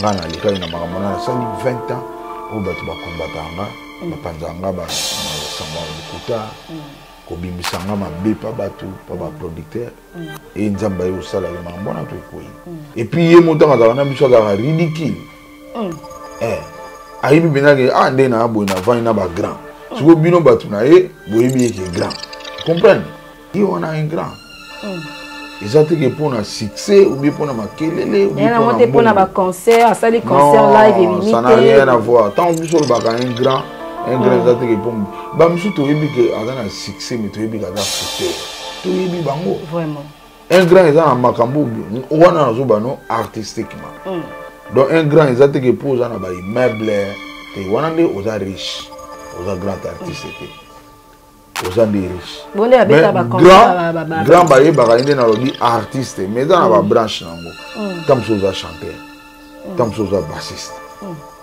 nga nalekaki na makambo na nasali 20 ans oyo bato bakombaka nga mm. bapanzaka nga basango ya lokuta mm. kobimisa nga mabe mpa bato mpa baproducteur mm. e nzambe aye kosala yo makambo wana to ekwei epuis ye motanga azalaka na biso azalaka ridicule eh, ayebi mpenza ke a ah, nde na boye navandi na bagrand sikoyo bino bato na ye boyebi ye ke grand comprendre ye wana ingrand eza teke mpo na succès oubie mpo na makelele yango te mpo na baconcert asali concert live ebimi ça n'a rien à voir ntango biso olobaka un grand un grand eza teke mpo bamosusu toyebi ke aza na succès mais toyebi ke aza fouteur toyebi bango vraiment un grand eza na makambo wana nazoba no artistiquement mm. donc un grand eza teke mpo oza na baimmeuble te wana nde oza riche oza grand artiste te mm. oza nde riche grand bayebaka ye nde nalobi artiste mais eza na mm. babranche na yango mm. ta mosusu oza chanteur mm. ta mosusu oza bassiste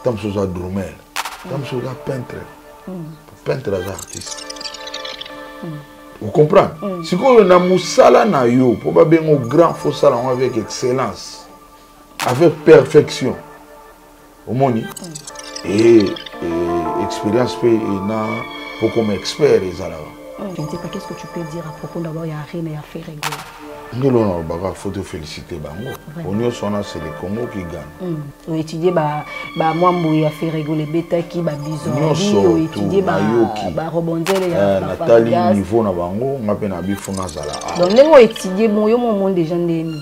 ta mosusu oza drumel ta mosusu oza peintre peintre aza artiste ocomprendre sikoyo na mosala na yo mpo babengo grand fosala yango avec excellence avec perfection omoni mm. e, e, expérience mpe ena po comme expert ezalaka Nzeka, qu'est-ce que tu peux dire à propos d'abord ya arena ya ferrego ndelo na lobaka faut te féliciter bango po nyonso wana c'est le congo qui gagne mm. oétudie bamwa mboye ya ferrego lebetaki babizonbarebonzele eh, natali niveau na bango nga mpe na bifo nazala ah. donc ndenge oétudie bon yo momo deja ndeni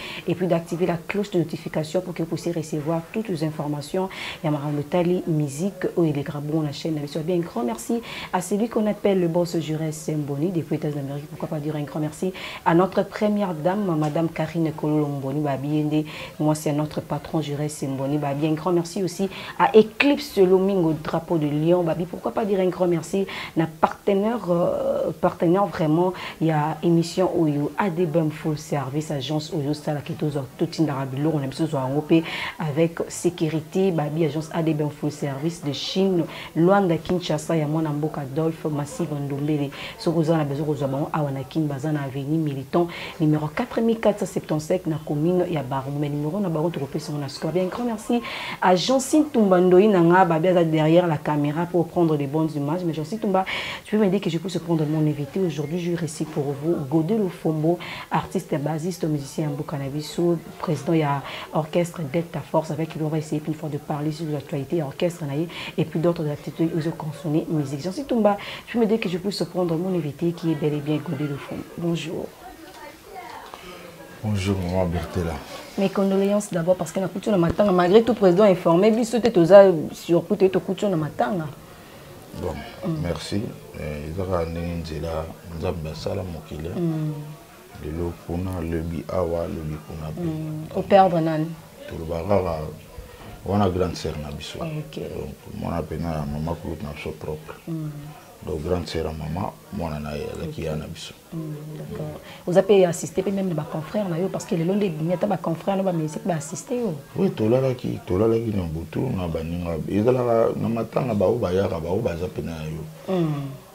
et puis d'activer la cloche de notification pour que vous puissiez recevoir toutes les informations ya makambo tali musique oyo elekaka bongo na chaîne na biso bien grand merci à celui qu'on appelle le boss Jurès Mboni depuis États-Unis d'Amérique pourquoi pas dire un grand merci à notre première dame madame Karine Kololo Mboni babiende moi c'est notre patron Jurès Mboni bien grand merci aussi à Eclipse Lomingo Drapeau de Lyon Babi pourquoi pas dire un grand merci na partenaire euh, partenaire vraiment il y a émission Oyo Adebem Full Service agence Oyo sala ki tozo tout tindara biloko na biso zo yango pe avec sécurité Babi agence Adebem Full Service de Chine Luanda Kinshasa ya mwana mboka Adolphe Massive Ndombele soko za na besoin ko zo bango awa na Kin baza na avenue militant numéro 4475 na commune ya Baron mais numéro na Baron tokopesa na score bien grand merci à Jancy Tumba Ndoyi nanga babi aza derrière la caméra pour prendre les bonnes images mais Jancy Tumba tu peux me dire que je puisse prendre mon invité aujourd'hui je réussis pour vous Godel Fombo artiste bassiste musicien Mboka na biso président ya orchestre Delta Force avec lui on va essayer une fois de parler sur l'actualité ya orchestre na ye et puis d'autres activités ils ont consommé musique Jean Situmba je me dis que je peux se prendre mon invité qui est bel et bien Godé le fond bonjour bonjour maman Bertella mes condoléances d'abord parce que na kutu na matanga malgré tout président informé biso te toza surtout te to kutu na matanga bon mm. merci ezaka ndenge nzela nzambe asala mokili mm. lelo kuna lobi awa lobi kuna pe mm, operdre nani tolobaka kaka wana grande sœur na biso ah, donc mwana mpenza ya mama kulute na biso propre mm. donc grande sœur ya mama mwana na ye azalaki ya na biso mm, oza mpe assiste mpe meme na baconfrère na yo parce que lelo nde ebimi ata baconfrère no bamesi mpe baassiste yo oui tolalaki tolalaki na butu na baninga ezalaka na matanga baoyo bayaka baoyo baza mpe na yo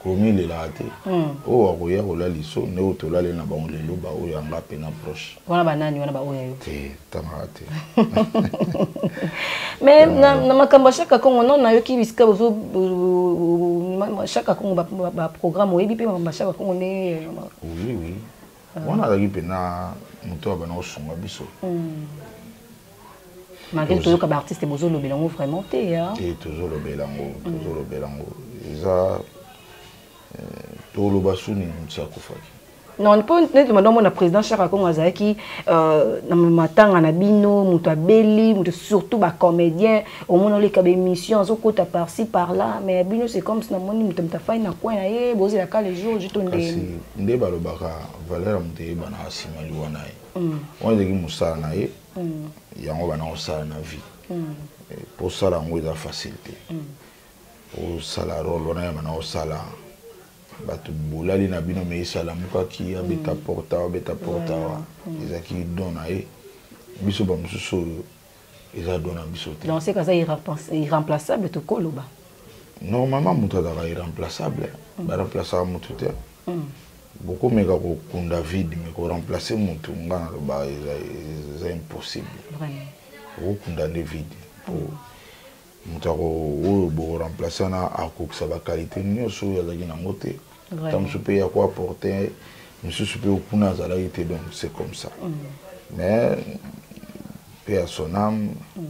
komilelaka te hmm. oyo akoya kolaliso nde oyo tolali na bango lelo baoyo ya nga mpe na proche wana banani wana baoyo ya yo te tangaka te mais na makambo ya shaka kongo non nayoki bisika bozo shaka kongo baprogramme oyebi mpe makambo ya shaka kongo nde oui oui Ah. wana azalaki mpena moto oyo abanda kosunga biso hmm. malgré toyoka baartiste bozolobela yango vraiment te te tozolobela yango hmm. tozolobela yango eza eh, toloba suni mosi akufaki non mpo neti manda omona président char akongo azalaki euh, na matanga na bino moto abeli moto surtout bacomédien omona oleka baémission azokota par ci par là mais ya bino c'est comme si namoni moto moto afai na coin na ye bozela ka le jour juto ndeni nde balobaka valeur ya moto eyebana asima liwa na ye mm. wana ezalaki mosala na ye mm. yango bana kosala na vie mm. eh, mpo osala yango eza facile te osala role wana ya bana osala bato bolali na bino me esalamukaki abeta porta abeta porta wa ezalaki don na ye biso bamosusu oyo eza don na biso te donc seke aza irremplaçable tokoloba normalement moto azalaka irremplaçable mm. baremplaçaka moto te mm. bokomeka kokunda vide me koremplace moto nga naloba eza impossible okokunda nde vide po mm. moto oyo boko remplace wana akokisa bakalite nyonso oyo azalaki nango te ta mosusu mpe ya koaporte mosusu mpe okuna azalaki te donc c'est comme ça mm. mais mpe ya son ame mm.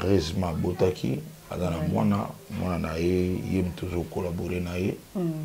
heureusement abotaki aza na mwana mwana na ye ye moto ozokolabore na ye mm.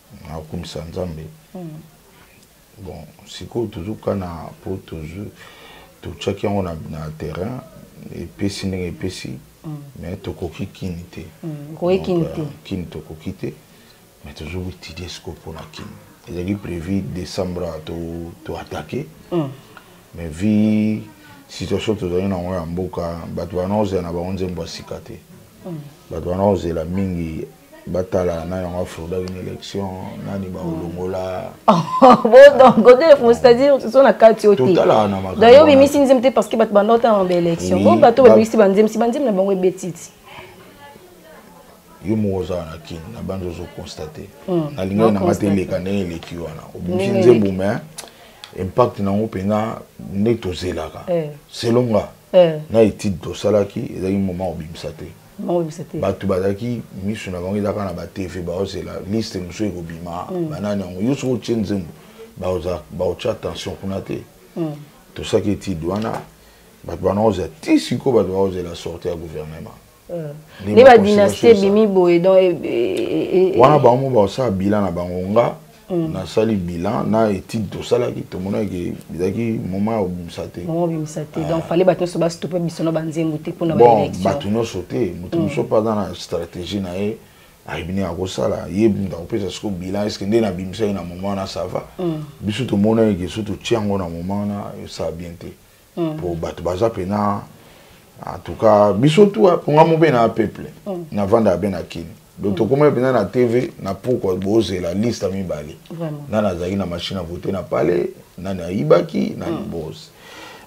nakumisa nzambe bon sikoyo tozoka na po totyaki yango na terrain epesi ndenge epesi mais tokoki kini te kini tokoki te mais tozoetidie sikoyo mpo na kini ezalaki prévu décembre toattaquer mais vi situation tozali na yango ya mboka bato banaozela na bango nzembo ya sika te bato banaozela mingi batala nani yango afrodaki na élection nani baolongola c'est-à-dire so na kati yo tedaye obimisi nzembo te parce que bato banda otanga maba élection bo bato babimisi banzemsi banzembo na bango ebetiti yo moko ozala na kini na banza ozoconstate hmm. nalingaki nanga te eleka ndenge eleki wana obimisi nzembo me impact nango mpenza nde tozelaka eh. selonga eh. na étude tosalaki ezalaki moment obimisa te bato bazalaki miso na bango ezalaka na batv baozela liste mosusu ekobima mm. banani yango yo soki otie nzembo baotya attention kuna te mm. tosaki etide wana bato bana ozela ti sikoyo bato baozela sorti ya gouvernement mm. nde badynastie ebimi boye don e, e, e, wana bango baosala bila na bango nga Mm. nasali bilan na étude tosalaki tomonaki ezalaki moment ya kobimisa te obimisa te donc fale bato nyonso bastope biso na banzembo te mpona bon bato nyonso te moto mm. mosusu mpe aza na stratégie na ye ayebi ndenge akosala ye moto akopesa siko bilan eske nde nabimisaki na moment wana sava mm. biso tomonaki ke so totie yango na moment wana esala bien te mm. po bato baza mpena en tout cas biso tu ponga mo mpe na peuple mm. navandaka mpe na kini donc mm. tokomaki mpenza na tv na pokwa bozela liste mibale nani azalaki na machine ya vote na pale nani ayibaki nani mm. bose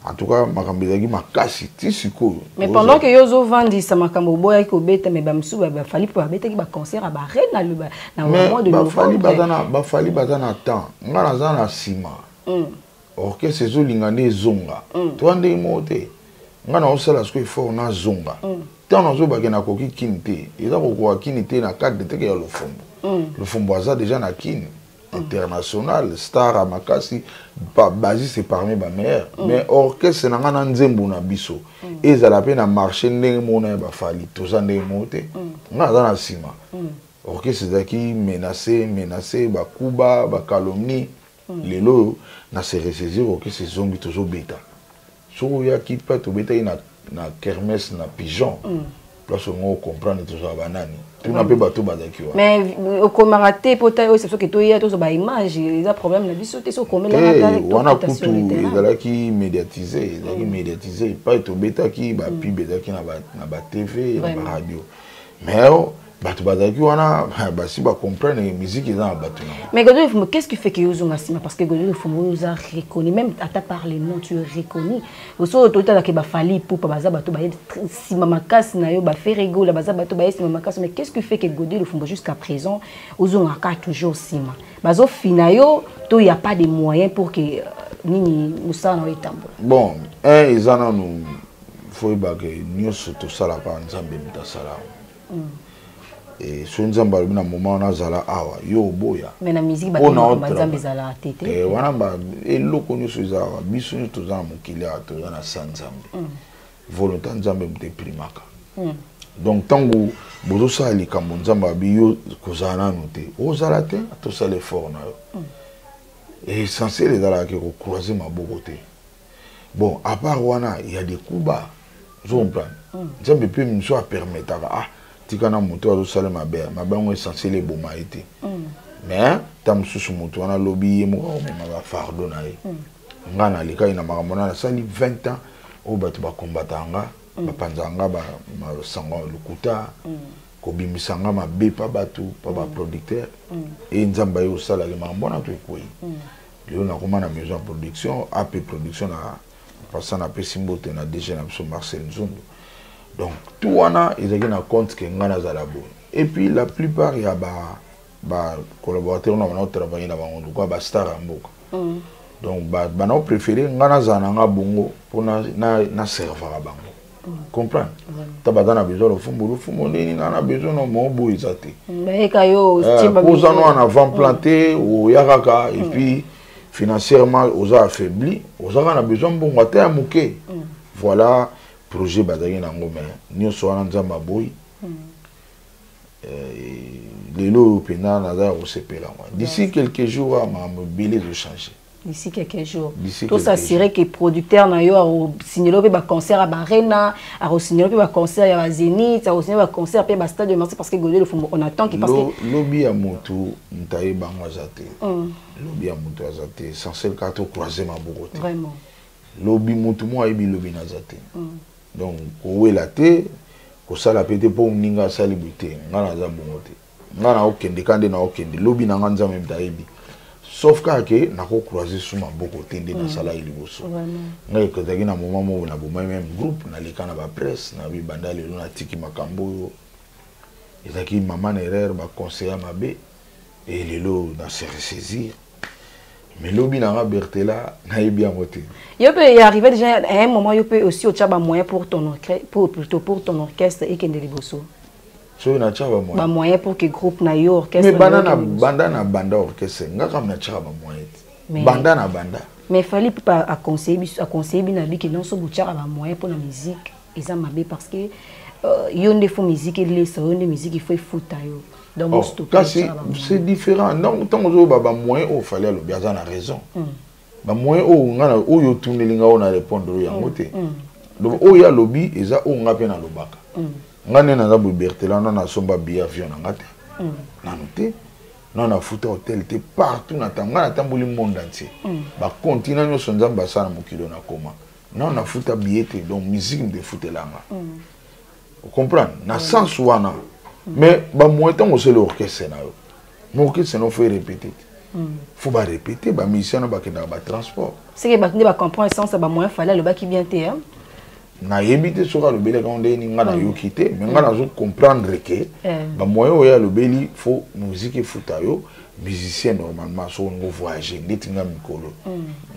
en tout cas makambo ezalaki makasi ti sikoyo mais pendant que yo ozovandisa makambo oboyaki kobeta mais bamosusu bafali mpo babetaki baconcert ya barene na loba na mois de novembre bafali baza na temps ngai naza na nsima orchestre ezolinga nde ezonga mm. toa ndenge moko te ngai naosala siko effort nazonga mm. ntango nazobake nakoki kini te eza kokoka kini te na cadre teke ya lofombo mm. lofombo aza deja na kini international star ya makasi basis eparmi bameilleur mais orchestre na ngai na nzembo na biso ezala mpe na marché ndenge moko na ya bafali toza ndenge moko te ngai naza na nsima orchestre ezalaki menace menace bakuba bacalomnie Lelo oyo na se ressaisir okisi ezongi tozo beta. Soki oyaki pa tobetaki na na kermesse na pigeon. Place ongo comprendre tozala ba nani. Tuna pe bato bazalaki wana. Mais euh, okomaka te po ta oyo soki toya tozo ba image eza problème na biso te soki okomela na ta. Eh, wana kutu ezalaki médiatisé, ezalaki mm. médiatisé. Pa tobetaki ba mm. pub ezalaki na ba na ba TV, na ba radio. mais oh, bato bazalaki wana basi bacomprendre miziki eza na bato na mais godo efumo qu'est ce qui fait que ozonga nsima parce que godo efumo oza reconnu même ata par le nom tu es reconnu osoyo totalaka bafali ipupa baza bato baye nsima makasi na yo baferegola baza bato baye nsima makasi mais qu'est ce qui fait que godo efumo jusqu'à présent ozonga kaka toujours nsima bazofina yo to ya pas de moyen pour que euh, nini mosala na yo etambola bon un eza nanu foyebake nyonso tosalaka nzambe moto asala yango mm. eh, so nzambe alobi na moma wana azala awa yo oboya eh, wana eloko nyonso ezalaka biso nyonso toza na mokili awa toza na sa nzambe mm. volonté nzambe moto eprimaka mm. donc ntango bozosala likambo nzambe abi yo kozala nanu te ozala te tosala effort na yo essentiel ezalaka ke kocroise maboko te bon à part wana il y a des coups bas ozo comprendre nzambe mpe miso apermetaka ah tika na moto azosala mabe mabe yango essentiel eboma ye te mais ta mosusu moto wana alobi ye moko akomema bafardo na ye ngai nalekaki na makambo na nasali 20 ans oyo bato bakombataka nga bapanzaka nga basango ya lokuta kobimisa nga mabe pa bato pa baproducteur e nzambe aye osalaki makambo wana to ekwei lelo nakoma na maison ya production ap production na pasa napesi mbote na dg na biso marcel nzundu donc tout wana ezalaki na compte ke ngai nazala boye et puis la plupart ya ba ba collaborateur na banao travailler na bango lokwa ba star ya mboka mm. donc banao préféré ngai nazala na ngai bongo mpo na, na, na servaka bango comprendre ta baza na besoin lofumbu lofumbu ndeni nga na besoin no moo boye eza te oza no en avant plan te oya kaka et puis financièrement oza affaibli oza kaka na besoin mbongo ata ya moke voilà projet bazalaki nango mais nyonso wana nzambe aboyi lelo oyo mpenza naza ya kosepela yango d'ici quelques jours makambo ebele ezochange d'ici quelques jours to s'assurer que producteur na yo akosinyola mpe baconcert ya barena akosinyola mpe baconcert ya bazenith akosinyola baconcert mpe bastade de marse parce que gode lofumbo on attend ki parce que lobi ya motu moto ayeba yango aza te mm. lobi ya motu aza te essentiel kaka to croise maboko te vraiment lobi motu moko ayebi lobi naza te mm. donc kowela te kosala mpe te mpo moninga asali boye te ngai naza bongo te nga naokende ka nde naokende lobi na nga nzambe mpe ayebi sauf kaka ke nakocroise su maboko te nde nasala ye liboso ngai ekozalaki na moma moko nabomai meme groupe naleka na bapresse na bibanda lelo natiki makambo oyo ezalaki mama na erreur baconseilla mabe e lelo na se ressaisir mais lobi na nga bertela nayebi yango te yo mpe ya arrivé déjà à un moment yo mpe aussi otya bamoyen pour ton pour plutôt pour ton orchestre ekende liboso soki natya bamoyen pour que groupe na yo orchestre banda na banda na banda orchestre nga kama natyaka bamoyen te banda na banda mais fali papa aconseille biso aconseille bino abiki nyonso botyaka bamoyen mpo na musique eza mabe parce que euh, yo nde fo musique elesa yo nde musique ifo efuta yo donc oh, kasi c'est différent ntango ozoyoba bamoyen oyo fali alobi aza na raison mm. ba moyen oyo nga na oyo otuneli nga oyo na répondre oyo yango mm, te mm. donc oyo ye alobi eza oyo nga mpe nalobaka mm. nga nde naza boye bertela na nasomba billet avion na nga te nanu te na nafuta hotel te partout na ntango nga natamboli monde entier bacontinent nyonso nzambe asala mokili oyo nakoma na nafuta billet te donc musique mpe efutelanga ocomprendre na mm. sens wana mm. mais bamoye ntango oseli orchestre na yo ma orchestre na yo fo erépété te mm. fo barépété bamusicien na bakendaka batransport seke bato nde bacomprendre sens ya bamoyen fale alobaki bien te nayebi te soki alobelaki yango ndenge nini ngai nayoki te mais ngai nazo comprendre ke eh. bamoyen oyo alobeli fo moziki efuta yo musicien normalement soki olingo voyage ndeti ngai mikolo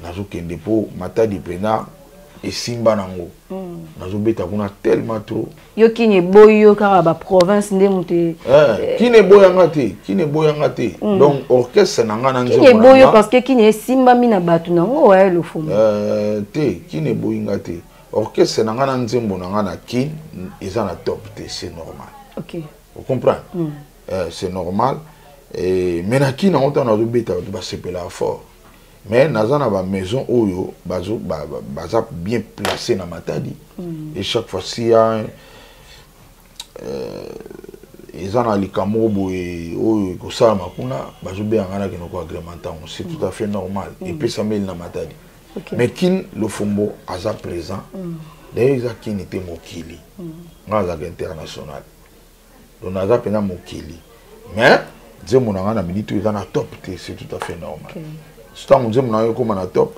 nazokende mpo matadi mpena esimba nango mm. nazobeta kuna tellement trop yo kini eboyi yo kaka baprovince nde moto eh, eh, kini eboya nga te kini eboya nga te mm. donc orchestre na nga na nzokini eboyi yo parce que kini esimbami na bato nango waye lofumu eh, te kini eboyi nga te orchestre na nga na nzembo na nga na kin eza na top te c'est normal okay. ocomprendre mm. c'est normal mais na kin yango ntango nazobeta bato basepelaka fort mais naza na ba maison oyo bazo ba, ba, baza bien placé na matadi mm. et chaque fois si ya euh, eza na likambo boye oyo ekosalama kuna bazobenga ngai nakende koagremente yango c'est tout à fait normal mm. epesameli na matadi okay. mais kin lofombo aza présent mm. d'ailleurs eza kini te mokili mm. ngai azalaka international donc naza mpena mokili mais nzembo na ngai na miniti oyo eza na top te c'est tout à fait normal ntango okay. nzembo na yo ekóma na top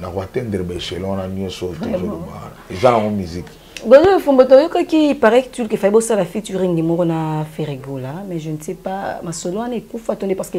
nakoatteindre baechelon wana nyonso tozoloba eza nango miziki Gozo Fumbo, tu as qui paraît que tu fais ça la featuring de Morona Ferregola, mais je ne sais pas, ma solo en est couffe, attendez, parce que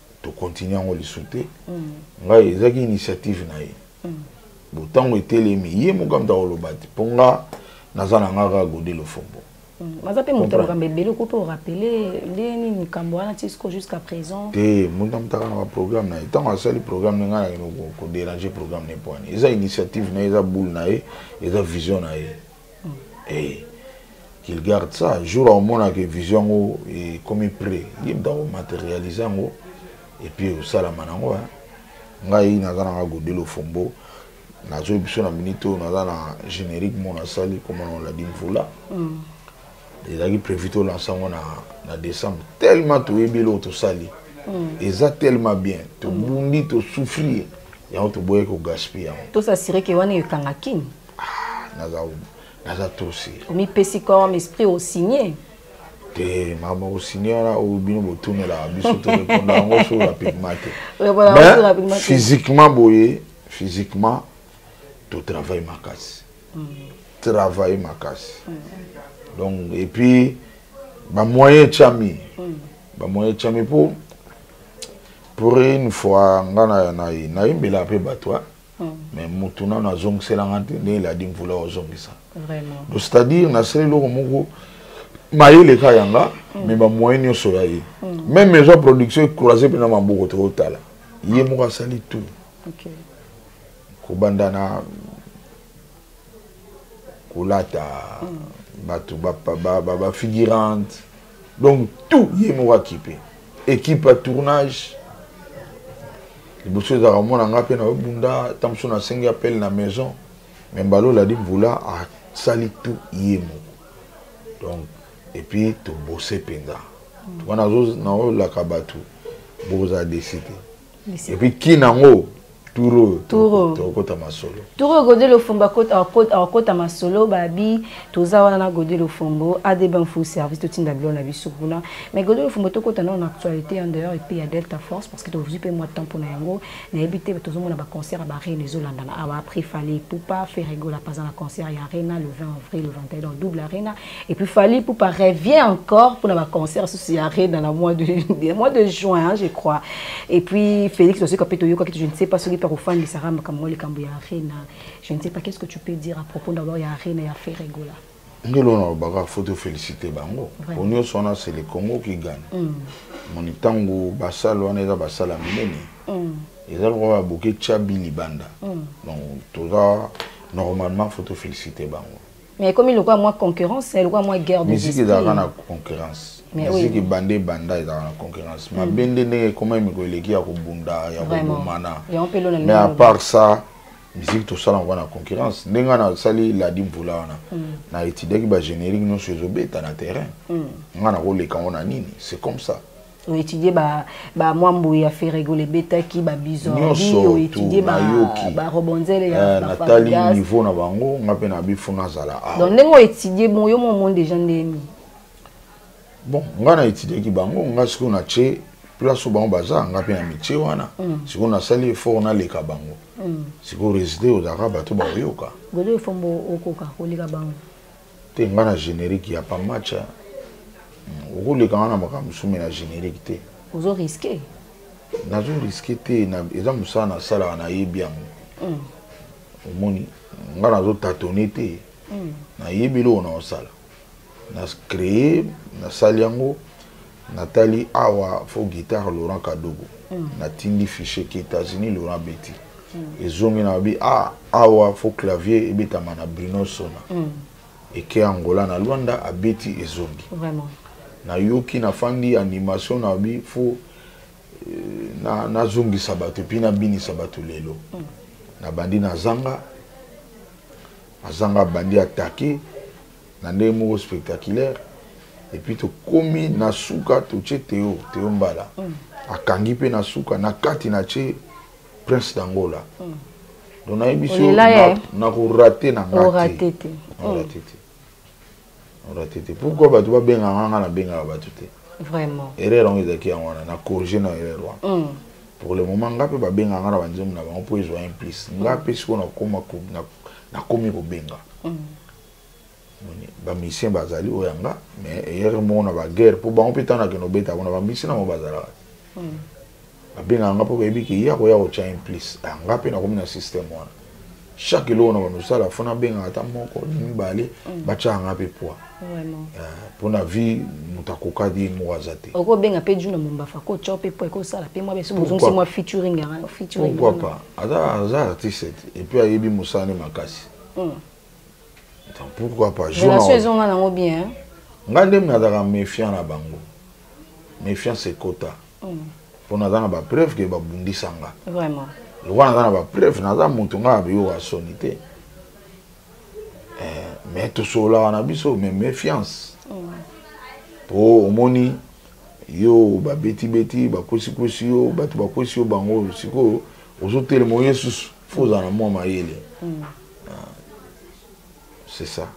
to continue yango lisu te ngai ezaki initiative na ye bo ntango etelemi ye moko amta koloba te mpo nga naza na nga kaka gode lofombo aza mpe moto ya makambo ebele okoki mpe orapele ndenge nini likambo wana ti siko jusqu'à présent te moto amotaka na baprogramme na ye ntango asali programme na ngai nakoderange programme na ye mpo wana eza initiative na ye eza boule na ye eza vision na ye eh qu'il garde ça jour aomonaka vision yango ekomi près ye moto akomaterialise yango epuis ekosalama nango ngai naza nanga godelo fombo nazoyi biso na minute oyo naza na générique moko nasali komona oladi mvula mm. ezalaki prévu tolansa yango na décembre tellement toyebi eloko tosali mm. eza tellement bien tobundi tosouffrir yango toboyaki kogaspille yango tosasire ke wana ekanga kini Ah, naza naza trop seri. Omipesi comme esprit au signer. te mama osigne wana oyo bino botunelaka biso toreponda yango so rapidement te mais physiquement boye physiquement totravaille makasi mm. travaille makasi mm. donc et puis bamoyen etiami mm. bamoyen etiami mpo pour une fois nga nayembelaka mpe bato mm. mais mutu nano azongisela nga te ndenge eladi mvula ozongisa donc c'est à dire nasala eloko moko mayele ka ya nga mm. mais bamoyen nyonso ya ye mm. même maison ya production ecroise mpe na maboko tokotala ye moko asali tout okay. kobanda na kolata mm. bato bafigurante ba, ba, ba donc tout ye moko akipe équipe ya tournage liboso ezalaka komona ngai mpe nabunda ta mosusu nasengi appel na maison mais mbala oladi mvula asali tout ye moko donc epuis tobose mpenza wana nazolaka bato bokozala desi te et puis kin yango turo tokota masolo turo gode lofombo akota masolo babi toza wana na gode lofombo adebam full service totinda bilo na biso kuna mais gode lofombo tokota nao na actualité en dehors epe ya delta force parce que tozwi mpe mwa temps mpo na yango nayebi te tozomona baconcert ya barene ezolandana awa après fale pupa feregola paza na concert ya arena le 20 avril le 21 dans double arena Et puis Fally Poupa revient encore pour la concert sous Siaré dans le mois de, le mois de juin, hein, je crois. Et puis Félix aussi, quand je ne sais pas celui par fan de Sarah Makambo, le Kambo Arena. Je ne sais pas qu'est-ce que tu peux dire à propos d'abord Arena et à Ferregola. ndelo na babaka faut te féliciter bango po nyonso wana c'est le congo qui gagne mm. moni ntango basala wana eza basala minene mm. eza lokola baboke tya bi libanda mm. donc toza normalement faut te féliciter bango mais ekomi lokola mwa concurrence eh, lokola mwa guerre musique ezalaka na concurrence musique ebanda ebanda ezalaka na concurrence hmm. mabe nde ndenge ekoma emiko eleki ya kobunda ya kobomana mais à part ça musique tosala yango na concurrence ndenge nga nasali ladi mvula wana hmm. na étudiaki bagénérique nyonso ezobeta na terrain hmm. nga nakoleka yango na nini c'est comme ça oétudie ba ba mwa mboye ya ferego lebetaki ba bizonbi oétudie ba ba rebonzele ya eh, ba natali niveau na bango nga pe na bifu nazala awa donc ndenge oétudie bon yo mo monde déjà ndemi bon nga na étudie ki bango nga siko na che place bango baza nga pe na mitie wana mm. siko na sali effort na leka bango mm. siko résultat odaka bato ba oyoka bolo efombo okoka koleka bango te nga na générique ya pa match hein. hmm, okoleka nga na makambo mosusu me na générique te ozo riske nazo riske te eza mosala nasalaka nayebi yango hmm. omoni nga nazo tatone te hmm. nayebi eloko na osala na créer nasali yango Natali awa faut guitare Laurent Kadogo. Mm. Natindi fichier ki États-Unis Laurent Betty. Mm. Ezongi na bi ah awa faut clavier ebetama na Bruno Sona. Mm. Eke Angola na Luanda abeti ezongi. Vraiment. Na yoki na fandi animation na bi faut euh, na nazongisa bato epuis nabinisa bato lelo mm. nabandi nazanga azanga abandi atake na ndenge moko spectaculaire epuis tokomi na suka totie teo teo mbala mm. akangi mpe na suka na kati na tie prince d'angola mm. donc nayebi so na korate na nga te orate te pourkui bato babengaka nga nabengaka bato te vraiment erreur yango ezalaki yango wana na corrige na erreur wana mm. pour le moment nga mpe babenga nga na banzembo na bango mpo ezwa implice nga mpe sikoyo nakoma nakomi kobenga mm. ba musiciens bazali oyo yanga mais eyere moko na ba guerre po bango pe tana keno beta kuna ba musiciens nango bazalaka hmm. babengaka nga po bayebi ke ya koya kotya un plus anga pe nakomi na système wana chaque eloko na bandosala fo nabengaka ata moko mibale hmm. batyaka nga pe poids mpo eh, na vie moto akokaki ye moko aza te okobenga mpe juna mombafa kotya mpe po ekosala mpe mwa bese bozongisi mwa featuring pourquoi pas aza artiste epuis ayebi mosala ne makasi hmm. Attends, pourquoi pas Jour na- relation ezonga nango bien hein? nga nde nazalaka méfiant na bango méfiance ekota mpo naza na bapreuve ke babundisa nga vraiment lokola naza na bapreuve naza moto nga abiyoka soni te Eh, mais tosololaka na biso mais méfiance mpo omoni yo babetibeti bakwesikwesi yo bato bakwesi yo bango sikoyo ozotelema oye susu fo ozala na mwa mayele c'est ça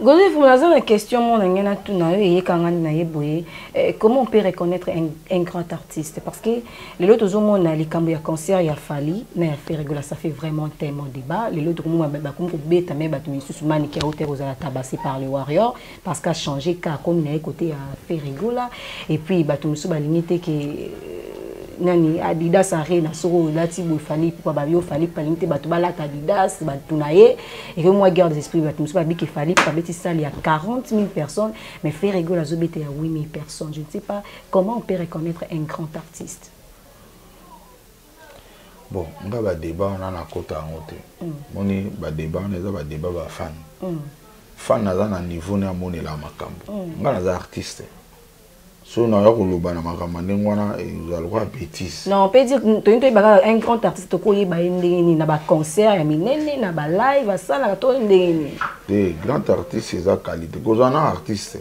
Godef naza na question mona ngai natuna yo eyeka ngai na ye boye eh, comment on peut reconnaître un, un grand artiste parce que lelo tozomona likambo ya concert ya fali na ya ferregola ça fait vraiment tellement débat lelo tokomona bakomi kobeta me bato misusu manike auter kozala tabase par le warrior parce qu'a change ka akomi na ye kote ya ferigola et puis bato mosusu balingi te ke euh, nani adidas arena soko olati boye fali pupa bayo fali pupa alingi te bato balata adidas bato na ye eke mwa guerre des esprits bato mosusu babiki fali pupa abeti sale ya 40 000 personnes mais ferigola azobeta ya 8 000 personnes je ne sais pas comment on peut reconnaître un grand artiste bon nga badeba wana nakota yango te mm. moni badeba wana eza badeba bafane mm. fane aza na niveau na amonela makambo mm. nga naza artiste soki naza koloba na makambo ndenge wana eza lokola bétise non mpe dire toyini toyeba kaka un grand artiste tokoyeba ye ndenge nini na baconcert ya minene na balive asalaka to ndenge nini te grand artiste eza qualité kozala na artiste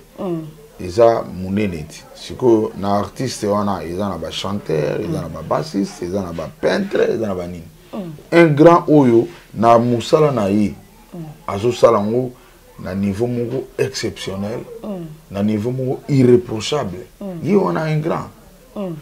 eza munene ti sikoyo na artiste wana eza na ba chanteur eza na ba bassiste eza na ba peintre eza na ba nini mm. un grand oyo na musala na ye mm. azosala yango na niveau moko exceptionnel mm. na niveau moko irréprochable mm. ye wana un grand Mm.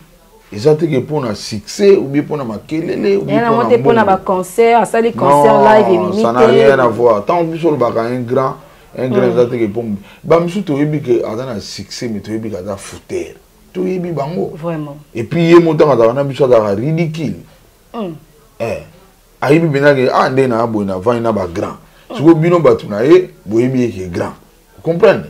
eza teke mpo na succès ou bien mpo na makelele yango te mpo na baconcert asali concert live ebimi ça n'a rien à voir ntango biso olobaka un grand un grand eza teke mpo bamisusu toyebi ke aza na succès mais toyebi ke aza foutere toyebi bango vraiment et puis ye mo ntango azalaka na biso azalaka ridicule mm. eh. ayebi mpenza ke ah nde na boye na vani na bagrand mm. sikoyo bino bato na ye boyebi ye ke grand comprendre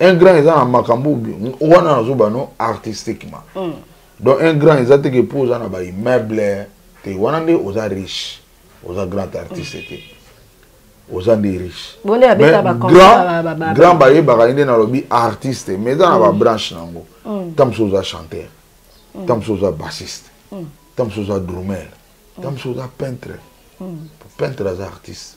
un grand eza na makambo wana nazoba no artistiquement mm. donc un grand eza te ke mpo oza na baimmeuble te wana nde oza riche oza grand artiste te oza nde riche grand bayebaka ye nde nalobi artiste mais eza na mm. babranche na yango mm. ta mosusu oza chanteur mm. ta mosusu oza bassiste ta mosusu oza drumel ta mosusu oza peintre peintre aza artiste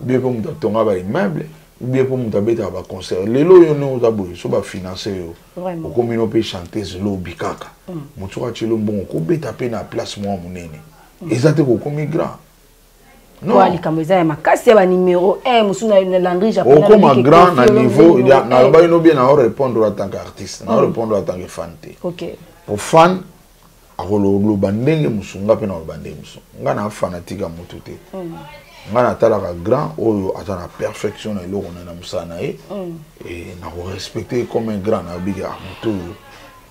oubien mpo moto atonga ba immeuble oubien mpo moto abetaka ba concert lelo yo ndenge oza boye so bafinance yo okomi no mpe chanteuse lobi kaka mm. moto soki atyelo mbongo kobeta mpe na place mwa monene mm. eza te kokomi grand likambo eza ya makasi ya banimero eh, mosusu na landri japonokoma grand na niveau nalobaki eh. nobie na orépondre atanke artiste na orépondre mm. atanke fan te po fan akoloba ndenge mosu nga mpe nakoloba ndenge mosu nga na fanatique ya motu te mm. nga natalaka grand oyo aza na perfection na eloko naye na mosala na ye mm. e nakorespecte ye comme un grand nayobiki ah, moto oyo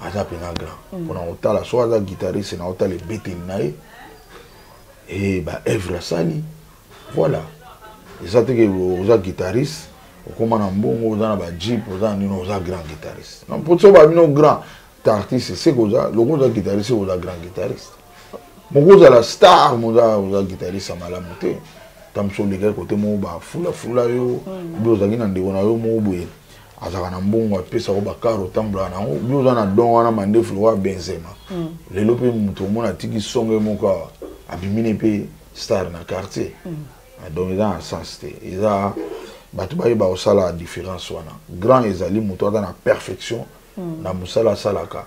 aza mpenza grand mm. mpo na kotala soki aza guitariste na kotala ebeteli na ye e ba œuvre asali voilà eza teke oza guitariste okóma na mbongo oza na ba jeep oza na nini oza grand guitariste mpo so babino grand artiste seke oza loko oza guitariste seke oza grand guitariste moko ozala star moza oza guitariste ya malamu te tamosi olekaki kote moko bafulafula yo mm. bi ozalaki na ndeko na yo moko boye azalaka na mbongo apesa ko bakar otambolaka na yango bi oza na don wana mandefu lokola benzema mm. lelo mpe moto omona atiki songe moko awa abimi ne mpe star na quartier mm. ah, donc eza na sens te eza bato bayeba kosala différence wana grand ezali moto aza na perfection hmm. na mosala asalaka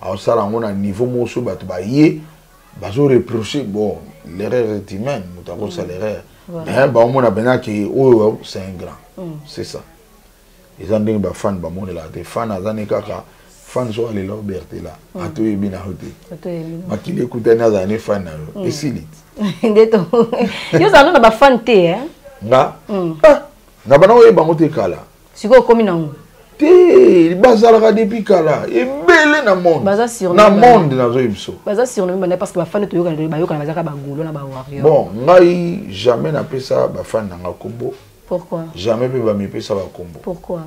aosala yango na niveau moko so bato baye bazo reproche bon l'erreur est humaine moto akosala hmm. erreur mais baomona mpena ke oyo c'est un grand hmm. c'est ça eza ndenge bafane bamonelaka te fane aza ne kaka fane so alela obertela atoyebi na yo te makili ekutani azala ne fane na yo esili nde to yo ozala na bafane te nga ah, na bana oyebango te kala sikoyo okomi nango te bazalaka depuis kala ebele na monde baza surnommé na monde nazoyi biso baza surnommé banda parce que bafani toyokana bayokana bazaka bagolo na bawario bon ngai jamais napesa bafani na nga kombo pourquoi jamais mpe bamipesa bakombo pourquoi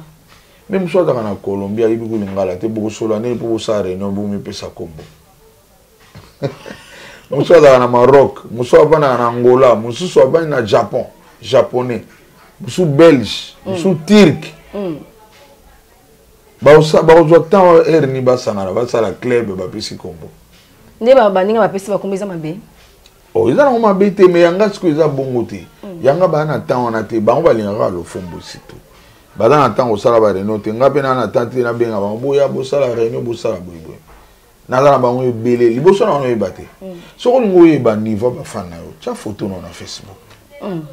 me mosu azalaka na colombie ayebi kulingala te bokosola nini mpo bosala réunion bomipesa kombo mosusu azalaka na maroc mosusu avandaka na angola mosusu avandi na japon japonais mosusu belge mosusu mm. turque mm. bakozwa temps heure ni basangana basala club bapesi kombo nde baninga bapesi bakombo eza mabe o oh, eza nango mabe te mai yanga sikoyo eza bongo te mm. yanga baa na temps wana te bango balingaka lofombo situ baza na ntango kosala bareunion te ngai mpe naa na temps te nabenga bango boya bosala reunion bosala boyeboye naza na bango ebele liboso na wana oyeba te mm. soki olingi oyeba niveau ya bafani na yo tya foto na na facebook mm.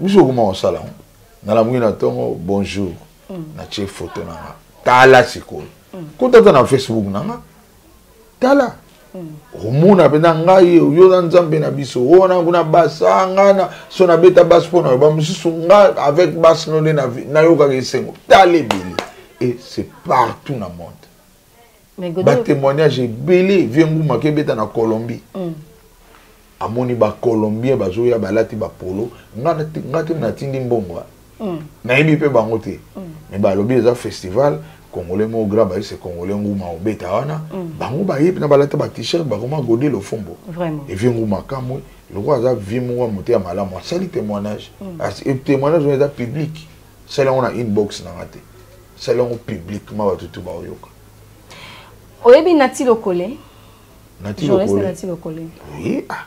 biso okoma kosala yango nalamuki na ntongo bonjour mm. natye foto na nga tala sikoyo kuta ata na facebook na nga tala omona mpenza ngai yo na nzambe na biso wana kuna basi a ah, ngai na so nabeta basi mpo na yo bamosusu ngai avec basi none nayokaka esengo tala ebele et c'est partout na monde batémoignage ebele vie nguma ke ebeta na colombie mm. amoni bacolombien bazoya balati bapolo nga te natindi mbongo ah. mm. nayebi mpe bango te mm. me balobi eza festival congolais moko gra bayese congolais nguma obeta wana bango bayebi na balata ba t-shirt bakoma gode lofombo evie nguma kamwe lokola aza vie moko ya mote ya malamu asali témoignage témoignage oyo eza publique sala yango na inbox na nga te sala yango publiquement bato tu baoyoka oyebi nati lokole nati lokole oui ah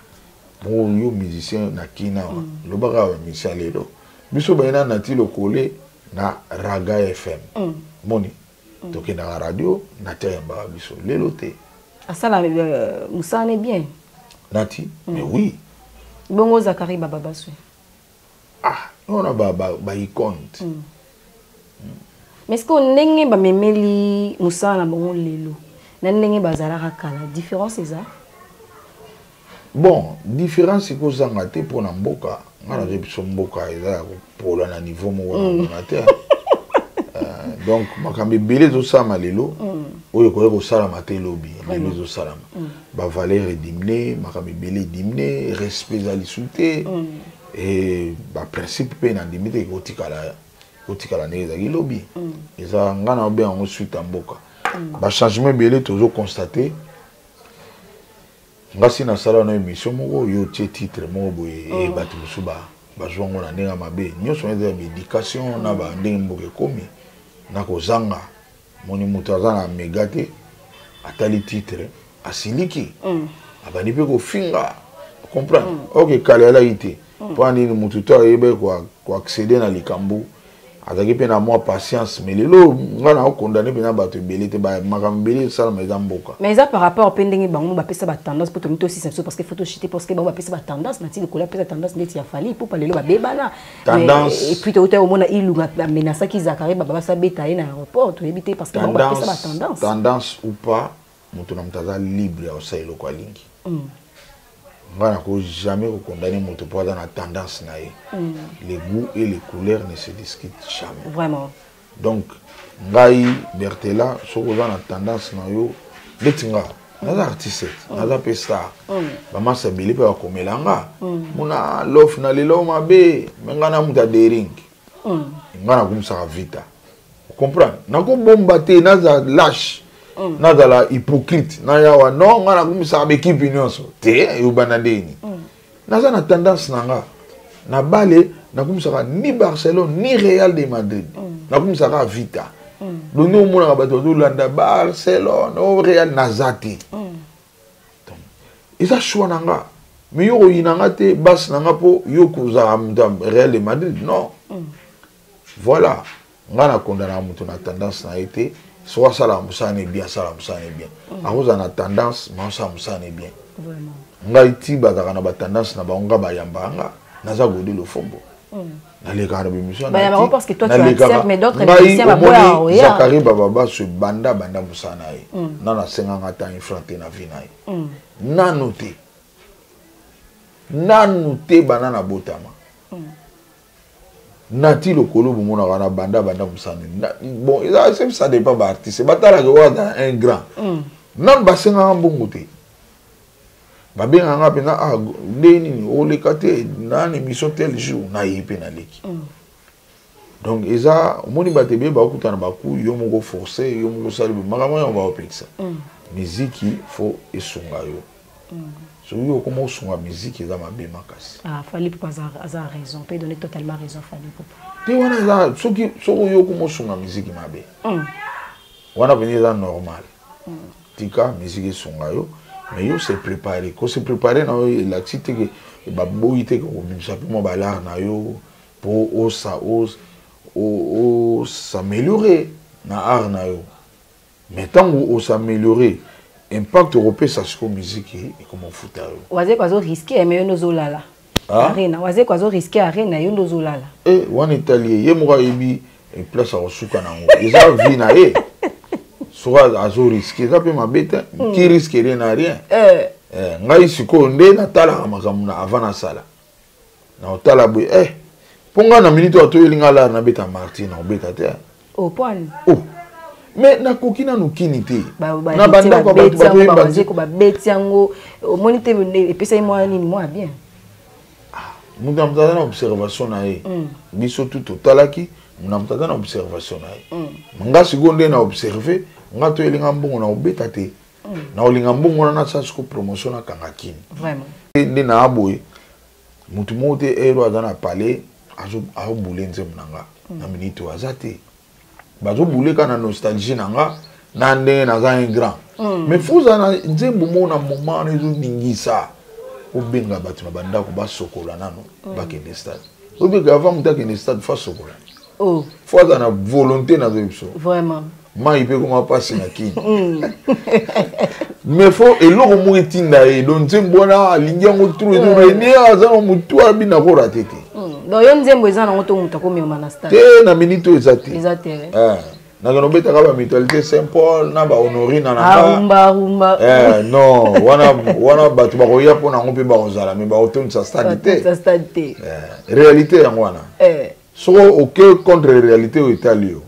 moko yo musicien na kina wa mm. lobaka ya bamisi ya lelo biso baye na nati lokole na raga fm mm. moni mm. tokendaka radio nati ayambaka biso lelo te asala euh, mosala ne bien nati mm. mais oui bongo zakari bababaswe ah non na ba ba, ba icônes mm. mm. mais ce qu'on ndenge ba memeli musala na bango lelo na ndenge bazalaka kala différence eza bon différence ekozanga te mpo na mboka nga nazoyi biso mboka eza ya kopola na niveau moko na mm. te euh, donc makambo ebele ezosalama lelo mm. oyo ekoki kosalama te lobi lelo ezosalama mm. bavaleur edimine makambo ebele edimine respect eza lisu te e ba principe mpe nandimi te ekotikala ekotikala ndenge ezalaki lobi mm. eza ngai na obenga yango suite ya mboka mm. bachangement ebele tozo constate ngasi nasala na émission moko yo otie titre moko boye oh. e bato mosusu bazwa yango na ndenge ya mabe nyonso eza ya baéducation na bandenge mboka ekomi na kozanga moni moto aza na mega te atali titre asiliki mm. abandi mpe kofinga comprendre mm. ok kale alaki te mm. mpo andini moto to ayebaki koaccede na likambo azalaki mpe na mwa patience mais lelo ngai na okondane mpenza bato ebele te makambo ebele esalama eza mboka mais eza par rapport mpe ndenge bango bapesa batendance mpo tomi tosisa biso parce que fo toshite parce que bango bapesa batendance na ti likolo apesa tendance ndeti ya fali mpo pa lelo babebana tendance et puis tu as au moins il a menacé qu'ils Zachary baba bah, ça beta à l'aéroport tu éviter parce que bah, ça la tendance tendance ou pas mutu na mutu aza libre ya kosala eloko alingi mm. ngai nako jamais kokondane moto mpo aza na tendance na ye mm. le goût et les couleurs ne se discute jamais vraiment donc ngai bertela soki oza na tendance na yo ndeti nga naza artiste mm. naza mpe star mm. bamasa ebele mpe bakomela nga mm. muna lof na lelo mabe me ngai na moto ya dering ngai nakumisaka vita comprendre nakobomba te naza lâche nazala hypocrite nayawa no ngai nakumisaka baekipe nyonso te eyobanda ndeni naza na tendance na nga na bale nakumisaka ni barcelone ni real de madrid mm. nakumisaka vita mm. donc nde omonaka bato bazolanda barcelone o oh, real naza te mm. eza choix na nga mais yo koyina nga te base na nga mpo yo kozala real de madrid non mm. Voilà, nga na condamnaka moto na tendance na ye te soki asalaka mosala ne bien asalaka mosala ne bien mm. akozala na tendance ma osala mosala ne bien ngai ti bazalaka na batendance na bango nga bayambaka nga naza gode lofombo mm. nalekaka na bemission zakari bababa se banda banda mosala na ye mm. nano asenganga ata infran te na vie na ye nano te nano te bana na botama nati lokolo bomonaka na banda banda mosano bon eza sef ça dépend ba artiste batalaka wana un grand mm. nanu basengaka mbongo te babengaka nga mpenza ah, ndenge nini oleka te nani émission tel jour naye mpe naleki mm. donc eza omoni bato ebele bakutana baku yo moko force yo moko osali makambo yango baopekisa mm. miziki fo esunga yo soki okoma osunga miziki eza mabe makasi ah, fali pupa aza raison mpe donne totalement raison fali pupa te wana eza soki soki oyo okoma osunga miziki mabe mm. wana mpenza eza normal mm. tika miziki esunga yo mais yo se prépare ko se prépare na yo elakisi te ke baboyi te ke kobimisa mpe mwa balare na yo mpo osa osameliore na art na yo mais ntango osameliore impact okopesa siko miziki ekomofuta yo wazeko azo riske eh, me yo nde ozolala ah? arena wazeko azo riske arena yo nde ozolala eh, wana etali ye ye moko ayebi eh, place akosuka nango eza vi na ye soki azo riske eza mpe mabe te hmm. ki riske rien na rien ngai sikoyo nde natalaka makambo na avant nasala na otala boye eh mpo ngai na minute oyo atoyeli ngai lare nabeta martir na kobeta te opwani oh, oh. me nakoki nanu kini te na bandako ya bato batoyebazali kobabeti yango omoni te epesaki mwa nini mwa bien ah, moto na moto aza na observation na ye mm. biso tu totalaki moto na moto aza na observation na ye mm. nga sikoyo nde na observe nga toyelinga mbongo na kobeta te na olinga mbongo wana nasala siko promotion na kanga kini nde naa boye motu moko te ero aza na palais azobule nzembo na nga mm. na minute oyo aza te bazobule kaka na nostalgie na nga na ndenge naza un grand mm. mais foza na nzembo moko na moment wana ezoningisa obenga bato na bandako basokola nano mm. bakende stade obeka avant moto akende stade fasokola oh. fo aza na volonté na zoyi biso vraiment mai mpe ekoma mpasi na kini mm. mais fo eloko moko etinda ye don nzembo wana alingi yango trene aza na motu abi nakora te te mm. don yo nzembo eza nango to moto akomema na stade te na minute oyo eza te eza te ah. nakende obetaka bamutualité saint paul na bahonorina nangarumbarumba eh, non wana wana bato bakoya mpo nango mpe bakozala me bakotondisa stade te eh, réalité yango wana eh. soko oke contre réalité oyo etali yo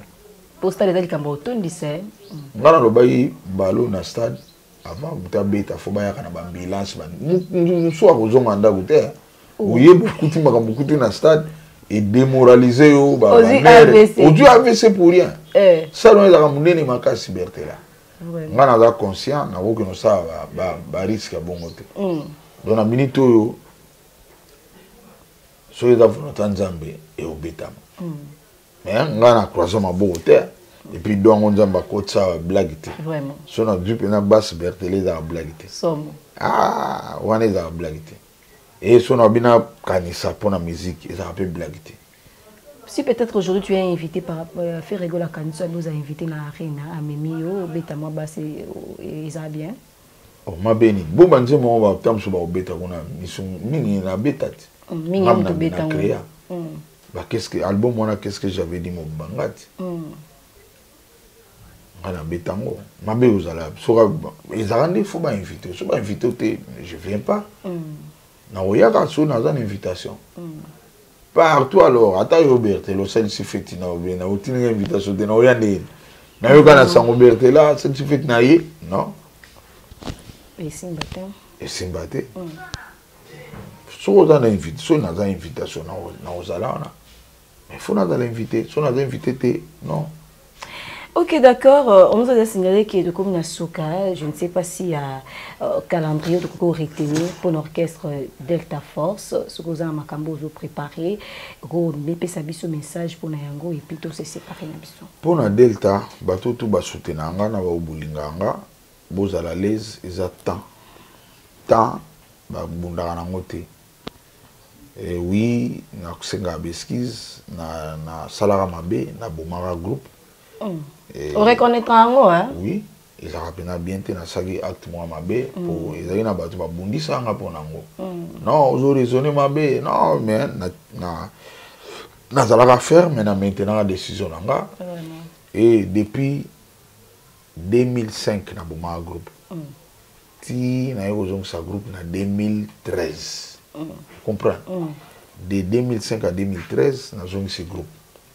mpo stade eza likambo otondisa eh. ngai nalobaki mbalo na stade avant kuta beta fo bayaka na baambulance mosusu akozonga ndako te eh. oh. oyebi okuti makambo okuti na stade edemoralize yo ozwi avc pour rien eh. salon ezalaka monene makasi bertela ngai naza conscient nakoki nosala bariske ya bongo te mm. donc na minute oyo soki eza volonté ya nzambe ekobetama me ngai na croise maboko te epuis do yango nzambe akotisa blague te so na du mpena base bertele ezaka blague te ah, wana ezaka blague te e so na bina kanisa mpo na miziki ezaka mpe blague te si peut-être aujourd'hui tu es invité par euh, Ferrego la Kanso nous a invité na arena à Mimi yo beta moi bas c'est ça bien Oh, mabe nini bo banzembo yango bata mosusu bakobeta kuna misu mingi na beta ti na créa bakeske album wana keske j'avais dit mobimba nga ti nga na beta yango mabe ozala soka ezalaka nde fo bainvite so bainvite te je viens pas mm. nakoyaka so naza na invitation mm. partout alors ata yo bertelo osalisi feti na obe na otinaka invitation te na oya ndeni nayoka na mm. sango bertela asalisi feti na ye non esimba te esimba te mm. soki oza na invitation naza invitation na ozala wana mais faut nazala invité so naza invité te non Ok, d'accord. Euh, on nous a signalé que de comme Nasuka, je ne sais pas si a euh, euh, calendrier de cours retenu pour l'orchestre Delta Force, ce que vous avez makambo vous préparé, go n'épée sa biso message pour Nayango et puis tout se séparer na biso. Pour na Delta, bato tout ba soutenanga na ba obulinganga, bozala l'aise, ils attendent. Temps ba bundaka nango te. Eh oui, na kusenga beskis, na na salara mabe, na bomara groupe. Mm. Et eh, reconnaître yango hein? Oui, ezalaka mpenza bien te nasalaki acte mwa mabe mpo mm. ezalaki na bato babundisa nga mpo nango mm. non ozo raisonne mabe non mais na, na nazalaka ferme na maintenaka décision na nga et depuis 2005 na bomaka groupe mm. ti naye kozongisa groupe na 2013 mm. comprendre mm. de 2005 à 2013 nazongisi groupe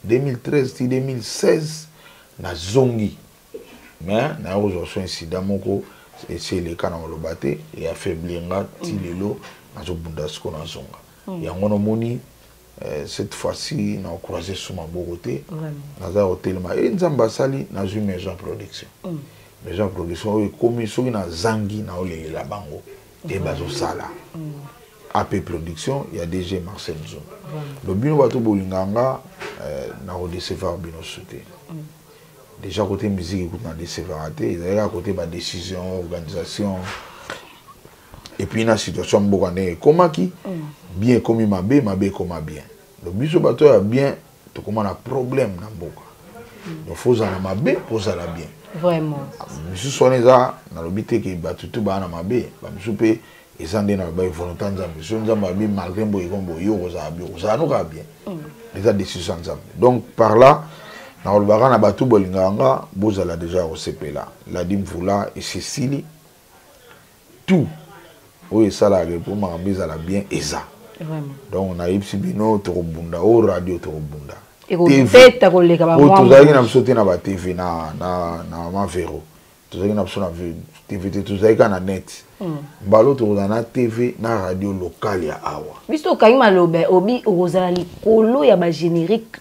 2013 ti 2016 nazongi mais naye kozwa so incident moko esi eleka na koloba te eaffaiblir nga ti mm. lelo nazobunda siko nazonga mm. yango nomoni Euh, cette fois-ci na croiser sous ma beauté naza kotelema e eh, nzambe asali nazwi maison production mm. maison production oyo ekomi soki nazangi naolelela bango e bazosala mm. ap production ya dg marcel zoum donc bino bato bolingaka nga euh, nakodecevoir bino su te mm. déjà kote miziki kutu na decevaka te ezalaki kote badécision organisation et puis na situation mboka ndenge ekomaki mm. bien ekomi mabe mabe ekoma bien donc biso bato ya bien tokoma na problème na mboka mm. donc fozala na mabe mpo ozala bien vraiment misusu wana eza nalobi te ke bato tu baa na mabe bamisusu mpe eza nde nalobaki volonté nzambe so nzambe abi malgré mboye kombo yo okozala bi okozala nokaa bien mm. eza décision nzambe donc par là nakolobaka na bato bolingaka nga bozala deja kosepela ladi mvula esesili tout oyo esalaka po makambo ezala bien eza donc nayebisi bino tokobunda o radio tokobunda ekobeta koleka baoyo tozalaki na biso te na batv na, na, na mavero tozalaki na biso na tv te tozalaki kaka na net hmm. mbalo tokozala na tv na radio locale ya awa biso tokangi maloba obi okozala likolo ya bagénérique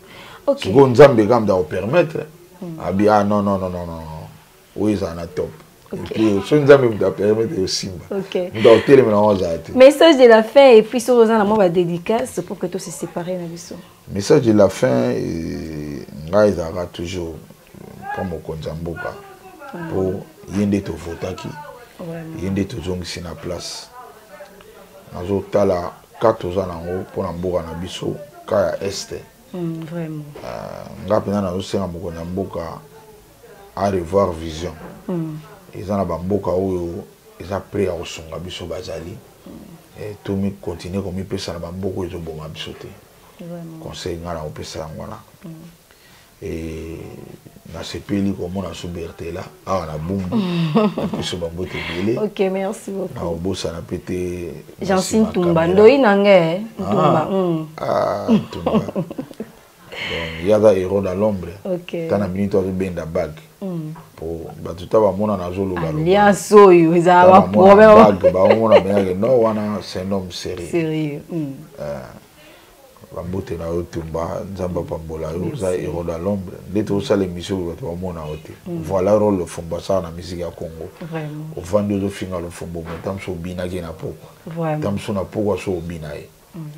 okay. sikoyo nzambe kamda akopermettre mm. abi ah non non non non non oyo ezala na top so nzambe moto apermettre osimba moto akotelemela yango azala te message de la fin et puis soki oza na mwa badédicace pour que tose séparé na biso message de la fin ngai ezalaka toujours comme mokonzi ya mboka mpo mm. ye nde tovotaki ye nde tozongisi na place nazotala ka toza nango mpo na mboka na biso ka ya este mm, ah, nga mpenza nazosenga mokonzi ya mboka a revoir vision mm. eza na bamboka oyo eza prêt ya kosunga biso bazali eh, tomikontinue komipesa na bamboka oyo ezoboma biso te conseil ngai nakopesa yango wana Et nasepeli komona su bertela awa na bumbu napeso bambote ebele ok merci beaucoup na obosana pe te jansi ntumba ndoi na nge ntumba ah, mm. ah, ntumba donc yaza héros na l'ombre okay. ta na minute azobenda bague mm. po bato ta bamona nazoloba alliance oyo ezala baproblème baomona benake no wana c'est un homme sérieux, sérieux. Mm. Uh, Ba mbote na yo Tumba, Nzambe apambola yo, oza hero da l'ombre. Ndeti osala emission oyo bato bamona yo te. Mm. Voilà role Lofombo asala na musique ya Congo. Vraiment. Ovandi ozo finga Lofombo mo tamso obinaki na pokwa. Vraiment. Tamso na pokwa so obina ye. Mm.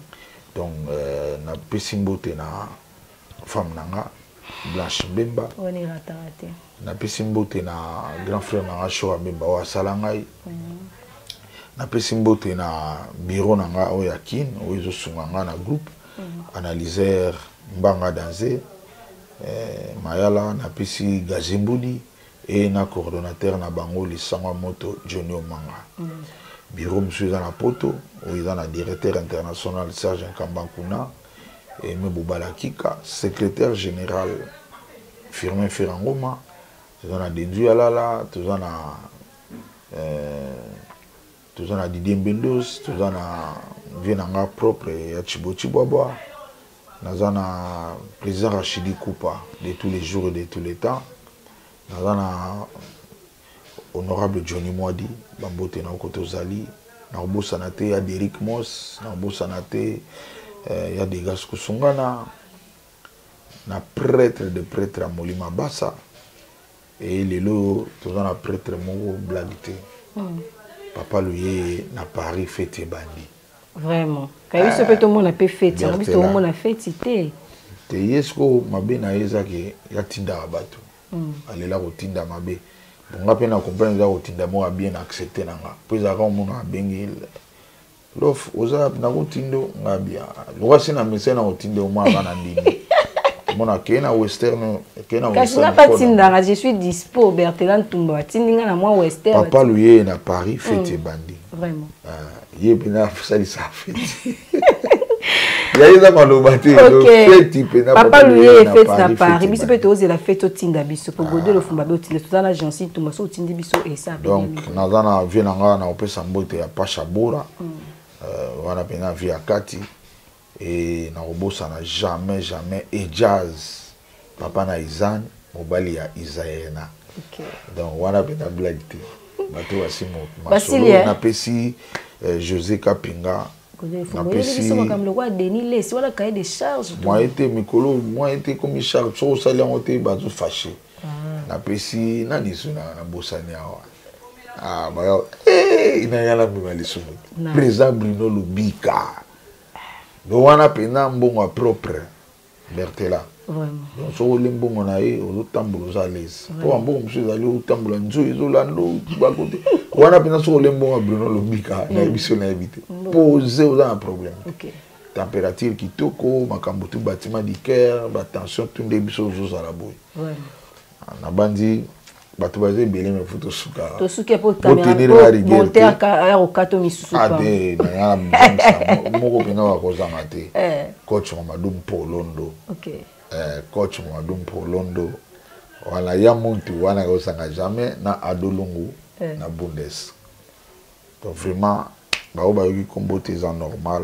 Donc euh, na pesi mbote na femme na nga blanche mbemba napesi mbote na grand frère na nga shora mbemba oyo asala ngai napesi mbote na bureau na nga oyo ya kin oyo ezosunga nga na groupe mhm. analyseur mbanga danze eh, mayala napesi gazembudi e na coordonnateur na bango lisangwa moto johnny omanga mm. bureau mosusu eza na poto oyo eza na directeur international serge nkamba nkuna Aime Bubalakika, secrétaire général Firmin Ferangoma, toza na Denzu Yalala, toza na euh, toza na Didier Mbendos, toza na vie na nga propre ya Chibo Chibwabwa, naza na président Rachidi Kupa de tous les jours et de tous les temps, naza na Honorable Johnny Mwadi, bambote na oko tozali, na kobosana te ya Derrick Moss, na kobosana te eh, ya Degas Kusungana, na prêtre de prêtre ya Molima Basa, e lelo toza na prêtre moko blague te. Mm. Papa Luyeye na Paris fete ebandi. Vraiment. Kayo biso pe eh, tomona pe fete, yango biso tomona fete te. Te yesko mabe na ye ezaki ya tindaka bato. mm. alela kotinda mabe bon nga mpe na comprendre eza kotinda moko ya bien na accepte na nga mpo ezalaka omona abengi lof oza nakotindo nga bia loka si na mese na kotindo omwa aka na ndimi mona akei na western akei na kasi nga mpe atindaka je suis dispo bertela ntumba atindi nga na mwa western papa luyeye na paris fete mm. ebandi vraiment ah. ye mpena asalisa feti yaye eza maloba te feti mpena papa luye feti na paris biso mpe tozela feti otinda biso mpo gode lofumba be otinda toza na jansi ntumba so otindi biso esa donc naza na vie na ngai na kopesa mbote ya pasha bora mm. euh, wana mpena vie ya kati Et nakobosana jamais jamais et jazz papa na Izan mobali ya Izaena. Okay. Donc wana pena blague te. Bato basi mo masolo eh? na pesi eh, José Kapinga moyen te mikolo moyen te komi charge soki osali yango te bazo fache ah. napesi nani esu nabosani awa ah, baya eh, inayala mbima lisumu président bruno lubika donc wana mpenza mbongo ya propre bertela donc soki olie mbongo na ye ozotambola oza alaise mpo bambongo mosusu ezali otambola nzoi ezolanda bakote wana mpenza soki olie mbongo ya bruno lobika mm. nayebi so nayebi te mpo oze oza na problème température kitoko makambo tu batima dicaire batension tu nde biso ozozala boye nabanzi bato baza ebele me fo tosuka tosuki po monteur aya kokato misusu ade nayala moko mpenza bakozanga te eh. coach mamadou mpolondo eh, coach mamadou mpolondo wana ya muntu wana ekosanga jamais na adolungu eh. na bundes donc vraiment baoyo bayoki nkombo te eza normal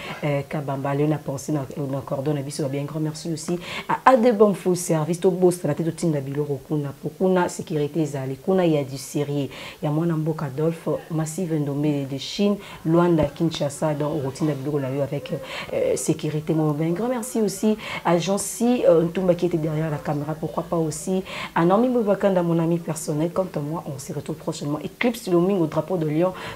eh, kabamba leo na pensé na, na cordon na biso bien grand merci aussi à adebom full service tobosana te totinda biloko kuna mpo kuna sécurité ezali kuna ya du sérieux ya mwana mboka adolphe massive ndombele de chine luanda kinshasa donc okotinda biloko na yo avec euh, sécurité moko bien grand merci aussi à jansi euh, ntumba qui était derrière la caméra pourquoi pas aussi à normi bobakanda mon ami personnel quant à moi on se retrouve prochainement éclipse lomingo drapeau de lion